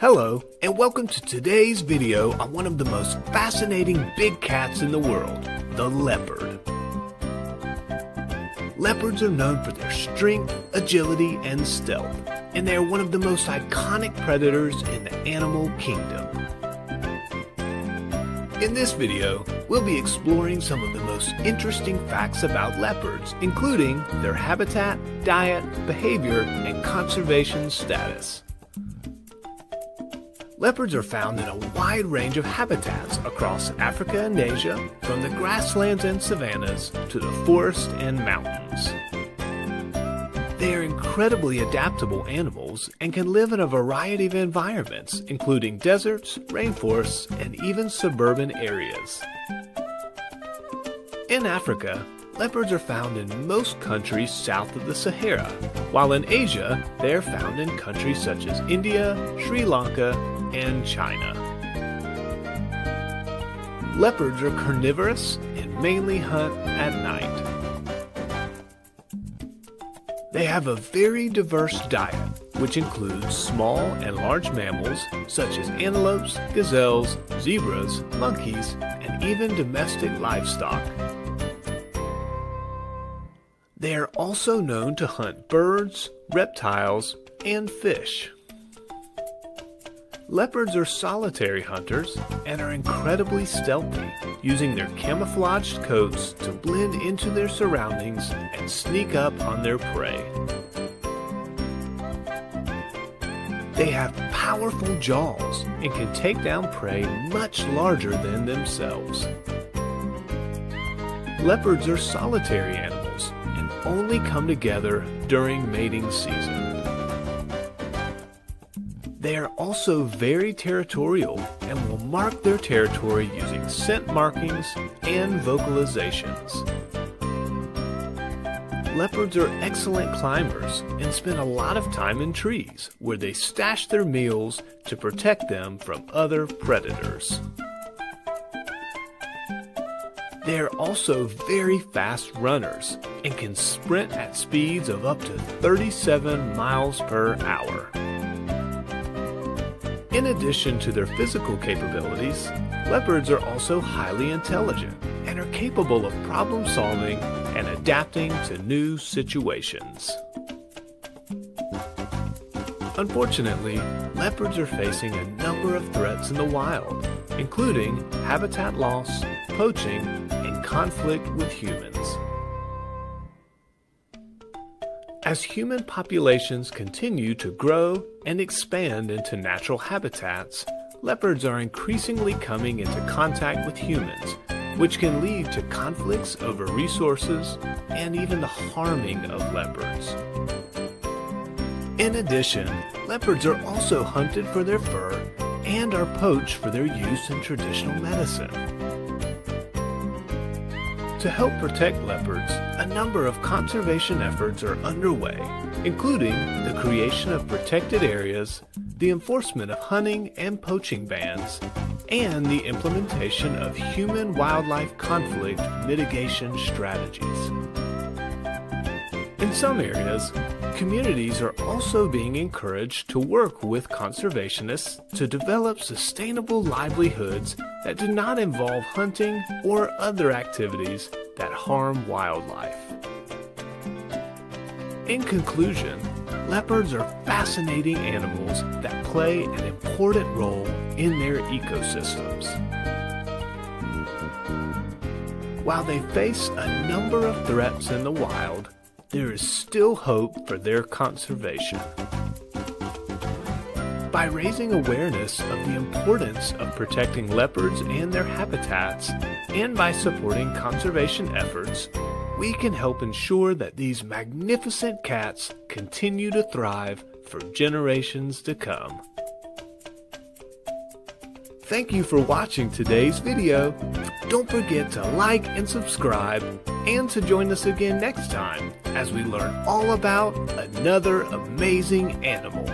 Hello, and welcome to today's video on one of the most fascinating big cats in the world, the leopard. Leopards are known for their strength, agility, and stealth, and they are one of the most iconic predators in the animal kingdom. In this video, we'll be exploring some of the most interesting facts about leopards, including their habitat, diet, behavior, and conservation status. Leopards are found in a wide range of habitats across Africa and Asia, from the grasslands and savannas to the forest and mountains. They are incredibly adaptable animals and can live in a variety of environments, including deserts, rainforests, and even suburban areas. In Africa, leopards are found in most countries south of the Sahara, while in Asia, they are found in countries such as India, Sri Lanka, and China. Leopards are carnivorous and mainly hunt at night. They have a very diverse diet, which includes small and large mammals such as antelopes, gazelles, zebras, monkeys, and even domestic livestock. They are also known to hunt birds, reptiles, and fish. Leopards are solitary hunters and are incredibly stealthy, using their camouflaged coats to blend into their surroundings and sneak up on their prey. They have powerful jaws and can take down prey much larger than themselves. Leopards are solitary animals and only come together during mating season. They are also very territorial and will mark their territory using scent markings and vocalizations. Leopards are excellent climbers and spend a lot of time in trees where they stash their meals to protect them from other predators. They are also very fast runners and can sprint at speeds of up to 37 miles per hour. In addition to their physical capabilities, leopards are also highly intelligent and are capable of problem solving and adapting to new situations. Unfortunately, leopards are facing a number of threats in the wild, including habitat loss, poaching, and conflict with humans. As human populations continue to grow and expand into natural habitats, leopards are increasingly coming into contact with humans, which can lead to conflicts over resources and even the harming of leopards. In addition, leopards are also hunted for their fur and are poached for their use in traditional medicine. To help protect leopards, a number of conservation efforts are underway, including the creation of protected areas, the enforcement of hunting and poaching bans, and the implementation of human wildlife conflict mitigation strategies. In some areas, communities are also being encouraged to work with conservationists to develop sustainable livelihoods that do not involve hunting or other activities that harm wildlife. In conclusion, leopards are fascinating animals that play an important role in their ecosystems. While they face a number of threats in the wild, there is still hope for their conservation. By raising awareness of the importance of protecting leopards and their habitats, and by supporting conservation efforts, we can help ensure that these magnificent cats continue to thrive for generations to come. Thank you for watching today's video. Don't forget to like and subscribe and to join us again next time as we learn all about another amazing animal.